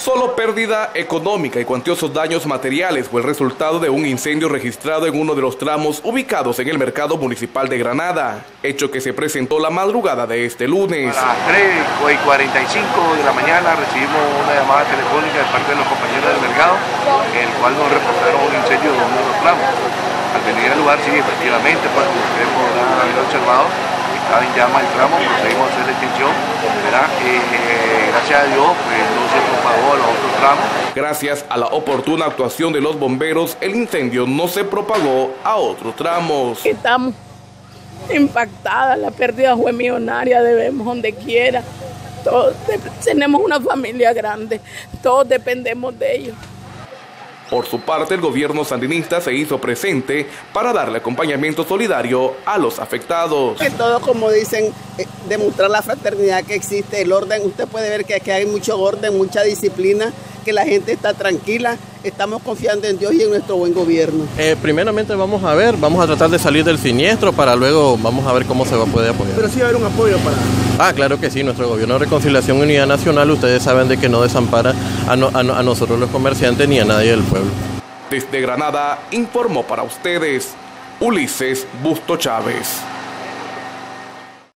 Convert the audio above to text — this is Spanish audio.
Solo pérdida económica y cuantiosos daños materiales fue el resultado de un incendio registrado en uno de los tramos ubicados en el mercado municipal de Granada, hecho que se presentó la madrugada de este lunes. A las 3 y 45 de la mañana recibimos una llamada telefónica de parte de los compañeros del mercado, en el cual nos reportaron un incendio de uno de los tramos. Al venir al lugar, sí, efectivamente, pues como ustedes podrán haber observado, estaba en llama el tramo, procedimos a hacer la extinción, ¿verdad? Eh, gracias a Dios, pues no se propagó a los otros tramos. Gracias a la oportuna actuación de los bomberos, el incendio no se propagó a otros tramos. Estamos impactadas, la pérdida fue millonaria, debemos donde quiera. Todos tenemos una familia grande, todos dependemos de ellos. Por su parte, el gobierno sandinista se hizo presente para darle acompañamiento solidario a los afectados. Que todo, como dicen, eh, demostrar la fraternidad que existe, el orden. Usted puede ver que aquí hay mucho orden, mucha disciplina, que la gente está tranquila. Estamos confiando en Dios y en nuestro buen gobierno. Eh, primeramente vamos a ver, vamos a tratar de salir del siniestro para luego vamos a ver cómo se va a poder apoyar. Pero sí va a haber un apoyo para... Ah, claro que sí, nuestro gobierno de reconciliación y unidad nacional, ustedes saben de que no desampara a, no, a, a nosotros los comerciantes ni a nadie del pueblo. Desde Granada informó para ustedes Ulises Busto Chávez.